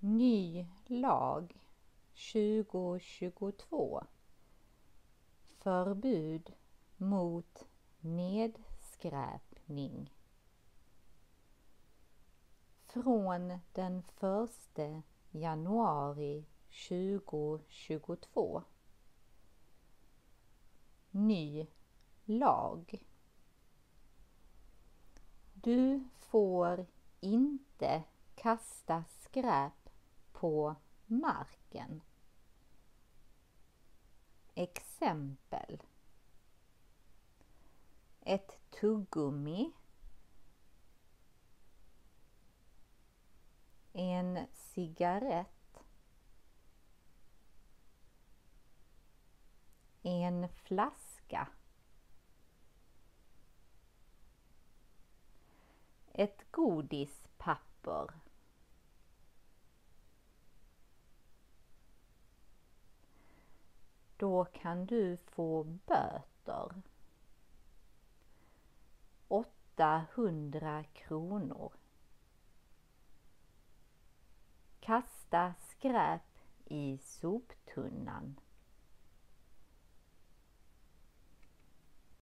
Ny lag 2022 Förbud mot nedskräpning. Från den 1 januari 2022 Ny lag. Du får inte kasta skräp på marken. Exempel. Ett tuggummi. En cigarett. En flaska. Ett godispapper. Då kan du få böter. 800 kronor. Kasta skräp i soptunnan.